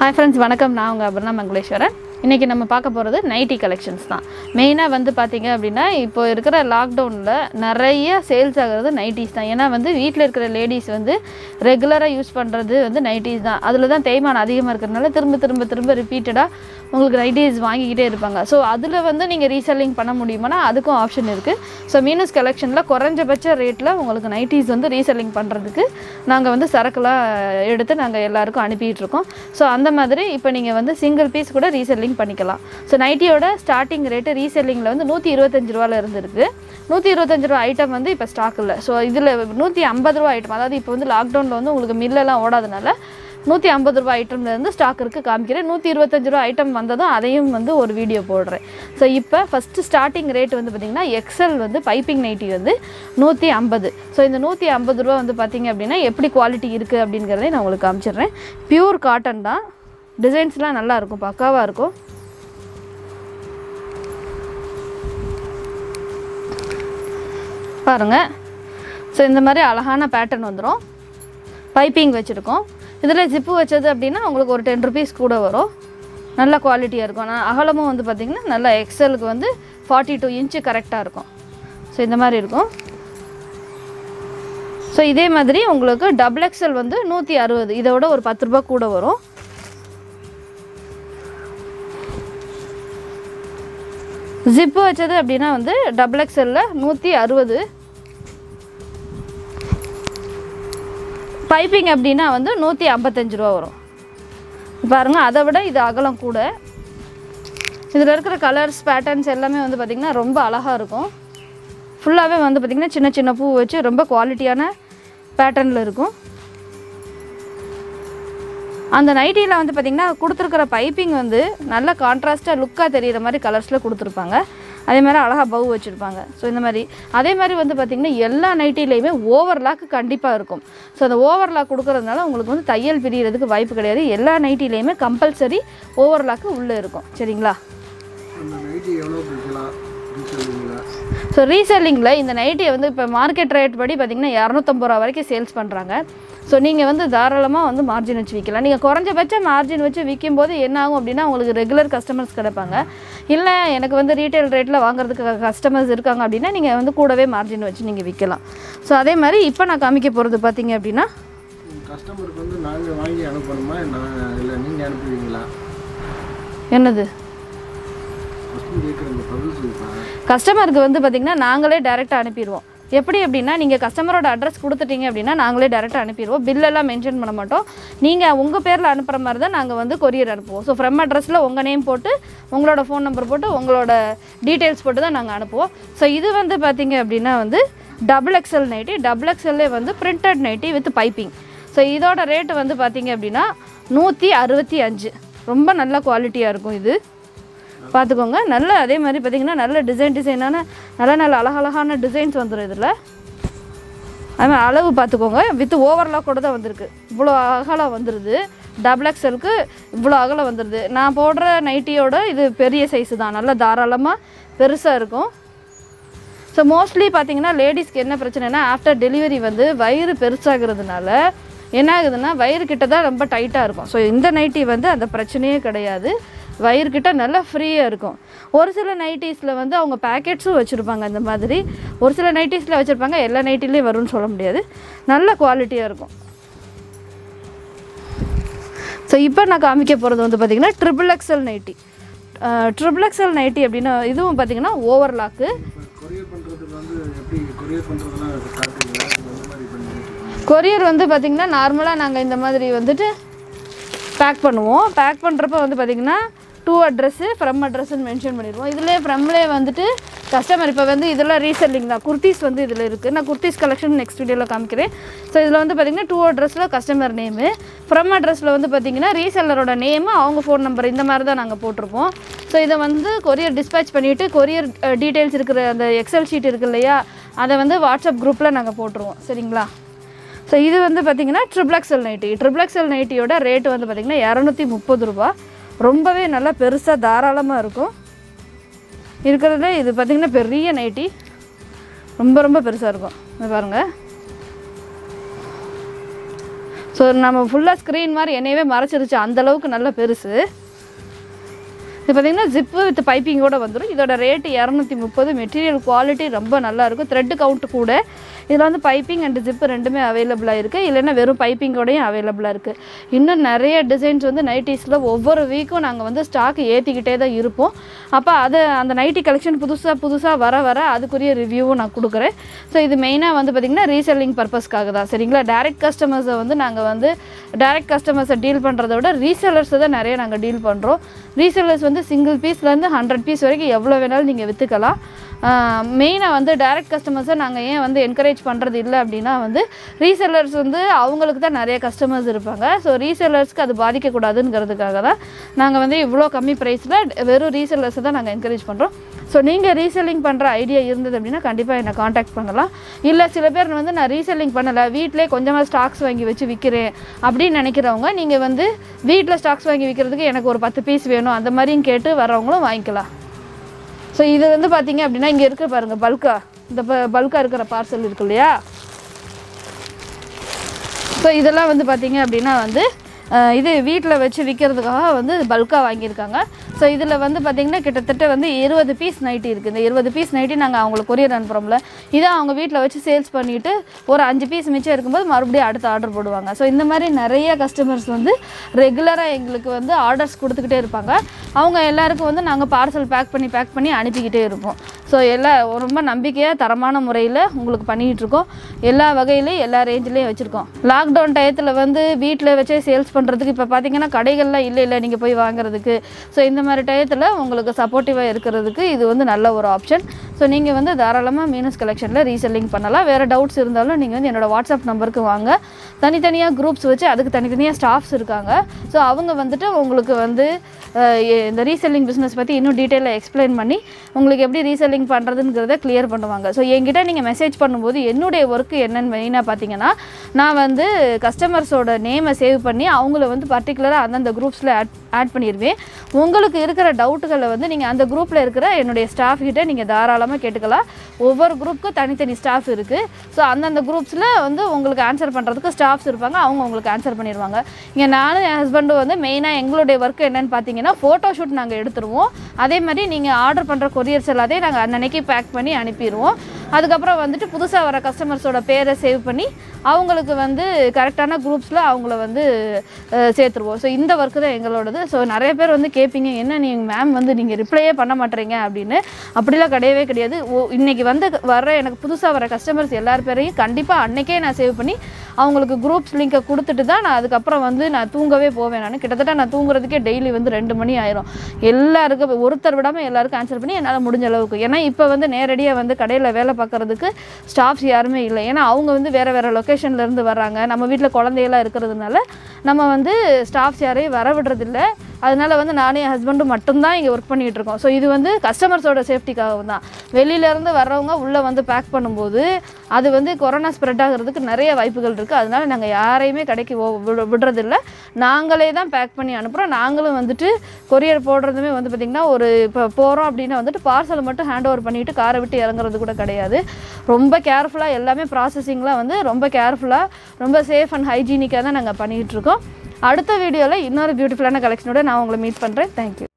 Hi friends வணக்கம். நான் உங்கள் அபர்ணா மங்களேஸ்வரன். இன்றைக்கி நம்ம பார்க்க போகிறது நைட்டி கலெக்ஷன்ஸ் தான். மெயினாக வந்து பார்த்திங்க அப்படின்னா இப்போ இருக்கிற லாக்டவுனில் நிறைய சேல்ஸ் ஆகிறது நைட்டிஸ் தான். ஏன்னா வந்து வீட்டில் இருக்கிற லேடிஸ் வந்து ரெகுலராக யூஸ் பண்ணுறது வந்து நைட்டிஸ் தான். அதில் தான் தேய்மானம் அதிகமாக இருக்கிறதுனால திரும்ப திரும்ப திரும்ப ரிப்பீட்டடாக உங்களுக்கு நைட்டிஸ் வாங்கிக்கிட்டே இருப்பாங்க. ஸோ அதில் வந்து நீங்கள் ரீசெல்லிங் பண்ண முடியுமானா அதுக்கும் ஆப்ஷன் இருக்குது ஸோ மீனஸ் கலெக்ஷனில் குறைஞ்சபட்ச ரேட்டில் உங்களுக்கு நைட்டிஸ் வந்து ரீசெல்லிங் பண்ணுறதுக்கு நாங்கள் வந்து சரக்குலாம் எடுத்து நாங்கள் எல்லாருக்கும் அனுப்பிட்டுருக்கோம் ஸோ அந்த மாதிரி இப்போ நீங்கள் வந்து சிங்கிள் பீஸ் கூட ரீசெல்லிங் பண்ணிக்கலாம். ஸோ நைட்டியோட ஸ்டார்டிங் ரேட்டு ரீசெல்லிங்கில் வந்து நூற்றி இருபத்தஞ்சு ரூபால இருந்துருக்கு. நூற்றி இருபத்தஞ்சு ரூபா ஐட்டம் வந்து இப்போ ஸ்டாக் இல்லை. ஸோ இதில் நூற்றி ஐம்பது ரூபா ஐட்டம் அதாவது இப்போ வந்து லாக்டவுனில் வந்து உங்களுக்கு மில்லெல்லாம் ஓடாதனால நூற்றி ஐம்பது ரூபா ஐட்டம்லேருந்து ஸ்டாக் இருக்குது காமிக்கிறேன். நூற்றி இருபத்தஞ்சு ரூபா ஐட்டம் வந்ததும் அதையும் வந்து ஒரு வீடியோ போடுறேன். ஸோ இப்போ ஃபஸ்ட்டு ஸ்டார்டிங் ரேட் வந்து பார்த்திங்கன்னா எக்ஸல் வந்து பைப்பிங் நைட்டி வந்து நூற்றி ஐம்பது. ஸோ இந்த நூற்றி ஐம்பது ரூபா வந்து பார்த்திங்க அப்படின்னா எப்படி குவாலிட்டி இருக்குது அப்படிங்கிறதையும் நான் உங்களுக்கு காமிச்சிடுறேன். பியூர் காட்டன் தான். டிசைன்ஸ்லாம் நல்லா இருக்கும் பக்காவாக இருக்கும். பாருங்கள் ஸோ இந்த மாதிரி அழகான பேட்டர்ன் வந்துடும் பைப்பிங் வச்சுருக்கோம். இதில் ஜிப்பு வச்சது அப்படின்னா உங்களுக்கு ஒரு டென் ருபீஸ் கூட வரும். நல்ல குவாலிட்டியாக இருக்கும். ஆனால் அகலமும் வந்து பார்த்திங்கன்னா நல்லா எக்ஸலுக்கு வந்து ஃபார்ட்டி டூ இன்ச்சு கரெக்டாக இருக்கும். ஸோ இந்த மாதிரி இருக்கும். ஸோ இதே மாதிரி உங்களுக்கு டபுள் எக்ஸல் வந்து நூற்றி அறுபது. இதை விட ஒரு பத்து ரூபா கூட வரும். ஜிப்பு வச்சது அப்படின்னா வந்து டபுள் எக்ஸலில் நூற்றி அறுபது. பைப்பிங் அப்படின்னா வந்து நூற்றி ஐம்பத்தஞ்சு ரூபா வரும். பாருங்கள் அதை விட இது அகலம் கூட. இதில் இருக்கிற கலர்ஸ் பேட்டர்ன்ஸ் எல்லாமே வந்து பார்த்திங்கன்னா ரொம்ப அழகாக இருக்கும். ஃபுல்லாகவே வந்து பார்த்திங்கன்னா சின்ன சின்ன பூ வச்சு ரொம்ப குவாலிட்டியான பேட்டர்னில் இருக்கும். அந்த நைட்டியில் வந்து பார்த்திங்கன்னா கொடுத்துருக்குற பைப்பிங் வந்து நல்ல கான்ட்ராஸ்ட்டாக லுக்காக தெரிகிற மாதிரி கலர்ஸில் கொடுத்துருப்பாங்க. அதே மாதிரி அழகாக பவு வச்சுருப்பாங்க. ஸோ இந்த மாதிரி. அதே மாதிரி வந்து பார்த்திங்கன்னா எல்லா நைட்டிலையுமே ஓவர்லாக்கு கண்டிப்பாக இருக்கும். ஸோ அந்த ஓவர்லாக் கொடுக்கறதுனால உங்களுக்கு வந்து தையல் பிரியறதுக்கு வாய்ப்பு கிடையாது. எல்லா நைட்டிலையுமே கம்பல்சரி ஓவர்லாக்கு உள்ளே இருக்கும். சரிங்களா? ஸோ ரீசெல்லிங்கில் இந்த நைட்டியை வந்து இப்போ மார்க்கெட் ரேட் படி பார்த்திங்கன்னா இரநூத்தம்பது ரூபா வரைக்கும் சேல்ஸ் பண்ணுறாங்க ஸோ நீங்கள் வந்து தாராளமாக வந்து மார்ஜின் வச்சு விற்கலாம் நீங்கள் குறைஞ்சபட்ச மார்ஜின் வச்சு விற்கும் போது என்ன ஆகும் அப்படின்னா உங்களுக்கு ரெகுலர் கஸ்டமர்ஸ் கிடைப்பாங்க. இல்லை எனக்கு வந்து ரீட்டைல் ரேட்டில் வாங்குறதுக்கு கஸ்டமர்ஸ் இருக்காங்க அப்படின்னா நீங்கள் வந்து கூடவே மார்ஜின் வச்சு நீங்கள் விற்கலாம் ஸோ அதே மாதிரி இப்போ நான் காமிக்க போகிறது பார்த்தீங்க அப்படின்னா கஸ்டமருக்கு வந்து நாங்கள் வாங்கி அனுப்பணுமா? இல்லை நீங்கள் அனுப்புவீங்களா? என்னது? கஸ்டமருக்கு வந்து பார்த்திங்கன்னா நாங்களே டேரெக்டாக அனுப்பிடுவோம். எப்படி அப்படின்னா நீங்கள் கஸ்டமரோட அட்ரஸ் கொடுத்துட்டீங்க அப்படின்னா நாங்களே டேரெக்டாக அனுப்பிடுவோம். பில்லெல்லாம் மென்ஷன் பண்ண மாட்டோம். நீங்கள் உங்கள் பேரில் அனுப்புகிற மாதிரி தான் நாங்கள் வந்து கொரியர் அனுப்புவோம். ஸோ ஃப்ரம் அட்ரஸில் உங்கள் நேம் போட்டு உங்களோட ஃபோன் நம்பர் போட்டு உங்களோட டீட்டெயில்ஸ் போட்டு தான் நாங்கள் அனுப்புவோம். ஸோ இது வந்து பார்த்திங்க அப்படின்னா வந்து டபுள் எக்ஸ்எல் நைட்டி டபுள் எக்ஸ்எல்லே வந்து printed nighty with piping so இதோட ரேட்டு வந்து பார்த்திங்க அப்படின்னா நூற்றி அறுபத்தி அஞ்சு. ரொம்ப நல்ல குவாலிட்டியாக இருக்கும் இது. பார்த்துக்கோங்க. நல்ல அதே மாதிரி பார்த்தீங்கன்னா நல்ல டிசைன் டிசைனான நல்ல நல்ல அழகழகான டிசைன்ஸ் வந்துடும் இதில். அது மாதிரி அளவு பார்த்துக்கோங்க. வித் ஓவர்லாக் கூட தான் வந்திருக்கு. இவ்வளோ அகலம் வந்துடுது டபுள் எக்ஸலுக்கு இவ்வளோ அகலம் வந்துடுது நான் போடுற நைட்டியோட இது பெரிய சைஸு தான். நல்லா தாராளமாக பெருசாக இருக்கும். ஸோ மோஸ்ட்லி பார்த்தீங்கன்னா லேடிஸ்க்கு என்ன பிரச்சனைனா ஆஃப்டர் டெலிவரி வந்து வயிறு பெருசாகிறதுனால என்ன ஆகுதுன்னா வயிறு கிட்ட தான் ரொம்ப டைட்டாக இருக்கும். ஸோ இந்த நைட்டி வந்து அந்த பிரச்சனையே கிடையாது. வயிறு கிட்ட நல்லா ஃப்ரீயாக இருக்கும். ஒரு சில நைட்டிஸில் வந்து அவங்க பேக்கெட்ஸும் வச்சுருப்பாங்க அந்த மாதிரி. ஒரு சில நைட்டிஸில் வச்சுருப்பாங்க எல்லா நைட்டிலையும் வரும்னு சொல்ல முடியாது. நல்ல குவாலிட்டியாக இருக்கும். ஸோ இப்போ நான் காமிக்க போகிறது வந்து பார்த்திங்கன்னா triple XL nighty triple XL nighty அப்படின்னா இதுவும் பார்த்திங்கன்னா மாதிரி பண்ணி கொரியர் வந்து பார்த்திங்கன்னா நார்மலாக நாங்கள் இந்த மாதிரி வந்துட்டு பேக் பண்ணுவோம். பேக் பண்ணுறப்ப வந்து பார்த்திங்கன்னா டூ அட்ரஸ்ஸு ஃப்ரம் அட்ரஸ்ன்னு மென்ஷன் பண்ணிடுவோம் இதிலே ஃப்ரம்லே வந்துட்டு கஸ்டமர் இப்போ வந்து இதெல்லாம் ரீசெல்லிங் தான். குர்த்திஸ் வந்து இதில் இருக்குது நான் குர்த்திஸ் கலெக்ஷன் நெக்ஸ்ட் வீடியோவில் காமிக்கிறேன். ஸோ இதில் வந்து பார்த்திங்கன்னா டூ அட்ரஸில் கஸ்டமர் நேமு ஃப்ரம் அட்ரஸில் வந்து பார்த்திங்கன்னா ரீசெல்லரோட நேமு அவங்க ஃபோன் நம்பர் இந்த மாதிரி தான் நாங்கள் போட்டிருப்போம். ஸோ இதை வந்து கொரியர் டிஸ்பேச் பண்ணிவிட்டு கொரியர் டீட்டெயில்ஸ் இருக்கிற அந்த எக்ஸல் ஷீட் இருக்கு இல்லையா அதை வந்து வாட்ஸ்அப் குரூப்பில் நாங்கள் போட்டுருவோம். சரிங்களா? ஸோ இது வந்து பார்த்திங்கன்னா ட்ரிபிள் நைட்டி ட்ரிபிள் நைட்டியோட ரேட்டு வந்து பார்த்திங்கன்னா இரநூத்தி முப்பது ரூபா ரொம்பவே நல்லா பெருசாக தாராளமாக இருக்கும். இருக்கிறதுல இது பார்த்திங்கன்னா பெரிய நைட்டி. ரொம்ப ரொம்ப பெருசாக இருக்கும். இது பாருங்கள் ஸோ நம்ம ஃபுல்லாக ஸ்க்ரீன் மாதிரி என்னையவே மறைச்சிருச்சு. அந்தளவுக்கு நல்லா நல்ல பெருசு. இது பார்த்தீங்கன்னா ஜிப்பு வித் பைப்பிங்கோட வந்துடும் இதோட ரேட்டு இரநூத்தி முப்பது. மெட்டீரியல் குவாலிட்டி ரொம்ப நல்லாயிருக்கும் த்ரெட்டு த்ரெட் கவுண்ட் கூட. இதில் வந்து பைப்பிங் அண்ட் ஜிப்பு ரெண்டுமே அவைலபிளாக இருக்குது இல்லைன்னா வெறும் பைப்பிங்கோடையும் அவைலபிளாக இருக்குது இன்னும் நிறைய டிசைன்ஸ் வந்து நைட்டிஸில் ஒவ்வொரு வீக்கும் நாங்கள் வந்து ஸ்டாக் ஏற்றிக்கிட்டே தான் இருப்போம். அப்போ அது அந்த நைட்டி கலெக்ஷன் புதுசாக புதுசாக வர வர அதுக்குரிய ரிவ்யூவும் நான் கொடுக்குறேன். ஸோ இது மெயினாக வந்து பார்த்திங்கன்னா ரீசெல்லிங் பர்பஸ்க்காக தான். சரிங்களா? டேரெக்ட் கஸ்டமர்ஸை வந்து நாங்கள் வந்து டேரெக்ட் கஸ்டமர்ஸை டீல் பண்ணுறத விட ரீசெல்லர்ஸை தான் நிறைய நாங்கள் டீல் பண்ணுறோம் ரீசெல்லர்ஸ் வந்து சிங்கிள் பீஸ்லேருந்து ஹண்ட்ரட் பீஸ் வரைக்கும் எவ்வளோ வேணாலும் நீங்கள் விற்றுக்கலாம் மெயினாக வந்து டைரக்ட் கஸ்டமர்ஸை நாங்கள் ஏன் வந்து என்கரேஜ் பண்ணுறது இல்லை அப்படின்னா வந்து ரீசெல்லர்ஸ் வந்து அவங்களுக்கு தான் நிறைய கஸ்டமர்ஸ் இருப்பாங்க. ஸோ ரீசெல்லர்ஸ்க்கு அது பாதிக்கக்கூடாதுங்கிறதுக்காக தான் நாங்கள் வந்து இவ்வளோ கம்மி ப்ரைஸில் வெறும் ரீசெல்லர்ஸை தான் நாங்கள் என்கரேஜ் பண்ணுறோம் ஸோ நீங்கள் ரீசெல்லிங் பண்ணுற ஐடியா இருந்தது அப்படின்னா கண்டிப்பாக என்னை காண்டாக்ட் பண்ணலாம். இல்லை சில பேர் வந்து நான் ரீசெல்லிங் பண்ணலை வீட்டிலே கொஞ்சமாக ஸ்டாக்ஸ் வாங்கி வச்சு விற்கிறேன் அப்படின்னு நினைக்கிறவங்க நீங்கள் வந்து வீட்டில் ஸ்டாக்ஸ் வாங்கி விற்கிறதுக்கு எனக்கு ஒரு பத்து பீஸ் வேணும் அந்த மாதிரியும் கேட்டு வரவங்களும் வாங்கிக்கலாம். ஸோ இது வந்து பார்த்தீங்க அப்படின்னா இங்கே இருக்க பாருங்கள் பல்காக இந்த ப பல்காக இருக்கிற பார்சல் இருக்கு இல்லையா? ஸோ இதெல்லாம் வந்து பார்த்தீங்க அப்படின்னா வந்து இது வீட்டில் வச்சு விற்கிறதுக்காக வந்து பல்காக வாங்கியிருக்காங்க. ஸோ இதில் வந்து பார்த்திங்கன்னா கிட்டத்தட்ட வந்து இருபது பீஸ் நைட்டி இருக்குது இந்த இருபது பீஸ் நைட்டி நாங்கள் அவங்களுக்கு கொரியர் அனுப்புகிறோம்ல இதை அவங்க வீட்டில் வச்சு சேல்ஸ் பண்ணிவிட்டு ஒரு அஞ்சு பீஸ் மிச்சம் இருக்கும்போது மறுபடியும் அடுத்து ஆர்டர் போடுவாங்க. ஸோ இந்த மாதிரி நிறைய கஸ்டமர்ஸ் வந்து ரெகுலராக எங்களுக்கு வந்து ஆர்டர்ஸ் கொடுத்துக்கிட்டே இருப்பாங்க. அவங்க எல்லாருக்கும் வந்து நாங்கள் பார்சல் பேக் பண்ணி பேக் பண்ணி அனுப்பிக்கிட்டே இருப்போம். ஸோ எல்லா ரொம்ப நம்பிக்கையாக தரமான முறையில் உங்களுக்கு பண்ணிகிட்டு இருக்கோம். எல்லா வகையிலையும் எல்லா ரேஞ்சிலையும் வச்சுருக்கோம். லாக்டவுன் டயத்தில் வந்து வீட்டில் வச்சே சேல்ஸ் பண்ணுறதுக்கு இப்போ பார்த்தீங்கன்னா கடைகள்லாம் இல்லை இல்லை நீங்கள் போய் வாங்குறதுக்கு. ஸோ இந்த மாதிரி டயத்தில் உங்களுக்கு சப்போர்ட்டிவாக இருக்கிறதுக்கு இது வந்து நல்ல ஒரு ஆப்ஷன் ஸோ நீங்கள் வந்து தாராளமாக மீனஸ் கலெக்ஷனில் ரீசெல்லிங் பண்ணலாம். வேறு டவுட்ஸ் இருந்தாலும் நீங்கள் வந்து என்னோடய வாட்ஸ்அப் நம்பருக்கு வாங்க. தனித்தனியாக குரூப்ஸ் வச்சு அதுக்கு தனித்தனியாக ஸ்டாஃப்ஸ் இருக்காங்க. ஸோ அவங்க வந்துட்டு உங்களுக்கு வந்து இந்த ரீசெல்லிங் பிஸ்னஸ் பற்றி இன்னும் டீட்டெயிலாக எக்ஸ்பிளைன் பண்ணி உங்களுக்கு எப்படி ரீசெல்லிங் பண்ணுறதுங்கிறத கிளியர் பண்ணுவாங்க. ஸோ என்கிட்ட நீங்கள் மெசேஜ் பண்ணும்போது என்னுடைய ஒர்க்கு என்னென்னு மெயினாக பார்த்தீங்கன்னா நான் வந்து கஸ்டமர்ஸோட நேமை சேவ் பண்ணி அவங்கள வந்து பர்டிகுலராக அந்தந்த குரூப்ஸில் ஆட் ஆட் பண்ணிடுவேன். உங்களுக்கு இருக்கிற டவுட்டுகளை வந்து நீங்கள் அந்த குரூப்பில் இருக்கிற என்னுடைய ஸ்டாஃப் கிட்டே நீங்கள் தாராளமாக கேட்டுக்கலாம். ஒவ்வொரு குரூப்புக்கும் தனித்தனி ஸ்டாஃப் இருக்குது ஸோ அந்தந்த குரூப்ஸில் வந்து உங்களுக்கு ஆன்சர் பண்ணுறதுக்கு ஸ்டாஃப்ஸ் இருப்பாங்க. அவங்க உங்களுக்கு ஆன்சர் பண்ணிடுவாங்க. இங்கே நானும் என் ஹஸ்பண்டும் வந்து மெயினாக எங்களுடைய ஒர்க் என்னென்னு பார்த்தீங்கன்னா ஃபோட்டோ ஷூட் நாங்கள் எடுத்துருவோம். அதே மாதிரி நீங்கள் ஆர்டர் பண்ணுற கொரியர்ஸ் எல்லாத்தையும் நாங்கள் அன்னன்னைக்கு பேக் பண்ணி அனுப்பிடுவோம் அதுக்கப்புறம் வந்துட்டு புதுசாக வர கஸ்டமர்ஸோட பேரை சேவ் பண்ணி அவங்களுக்கு வந்து கரெக்டான குரூப்ஸில் அவங்கள வந்து சேர்த்துருவோம். ஸோ இந்த ஒர்க்கு தான் எங்களோடது. ஸோ நிறைய பேர் வந்து கேட்பீங்க என்ன நீங்கள் மேம் வந்து நீங்கள் ரிப்ளையே பண்ண மாட்டேறீங்க? அப்படின்னு. அப்படிலாம் கிடையவே கிடையாது. ஓ இன்னைக்கு வந்து வர எனக்கு புதுசாக வர கஸ்டமர்ஸ் எல்லார் பேரையும் கண்டிப்பாக அன்றைக்கே நான் சேவ் பண்ணி அவங்களுக்கு குரூப்ஸ் லிங்கை கொடுத்துட்டு தான் நான் அதுக்கப்புறம் வந்து நான் தூங்கவே போவேன் நான். கிட்டத்தட்ட நான் தூங்குறதுக்கே டெய்லி வந்து ரெண்டு மணி ஆயிரும். எல்லாருக்கும் ஒருத்தர் விடாமல் எல்லாருக்கும் ஆன்சர் பண்ணி என்னால் முடிஞ்ச அளவுக்கு. ஏன்னா இப்போ வந்து நேரடியாக வந்து கடையில் வேலை பார்க்குறதுக்கு ஸ்டாஃப்ஸ் யாருமே இல்லை. ஏன்னா அவங்க வந்து வேறு வேறு லொக்கேஷன்லேருந்து வர்றாங்க. நம்ம வீட்டில் குழந்தையெல்லாம் இருக்கிறதுனால நம்ம வந்து ஸ்டாஃப்ஸ் யாரையும் வர விடுறதில்ல. அதனால் வந்து நானும் என் ஹஸ்பண்டும் மட்டும்தான் இங்கே ஒர்க் பண்ணிகிட்ருக்கோம் ஸோ இது வந்து கஸ்டமர்ஸோட சேஃப்டிக்காகவும் தான். வெளியிலேருந்து வர்றவங்க உள்ளே வந்து பேக் பண்ணும்போது அது வந்து கொரோனா ஸ்ப்ரெட் ஆகிறதுக்கு நிறைய வாய்ப்புகள் இருக்குது அதனால் நாங்கள் யாரையுமே கடைக்கு ஓ- விடுறதில்ல. நாங்களே தான் பேக் பண்ணி அனுப்புகிறோம் நாங்களும் வந்துட்டு கொரியர் போடுறதுமே வந்து பார்த்திங்கன்னா ஒரு இப்போ போகிறோம் அப்படின்னா வந்துட்டு பார்சலை மட்டும் ஹேண்ட் ஓவர் பண்ணிவிட்டு காரை விட்டு இறங்குறது கூட கிடையாது. ரொம்ப கேர்ஃபுல்லாக எல்லாமே ப்ராசஸிங்லாம் வந்து ரொம்ப கேர்ஃபுல்லாக ரொம்ப சேஃப் அண்ட் ஹைஜீனிக்காக தான் நாங்கள் பண்ணிகிட்டு இருக்கோம். அடுத்த வீடியோவில் இன்னொரு பியூட்டிஃபுல்லான கலெக்ஷனோட நான் உங்களை மீட் பண்ணுறேன் தேங்க்யூ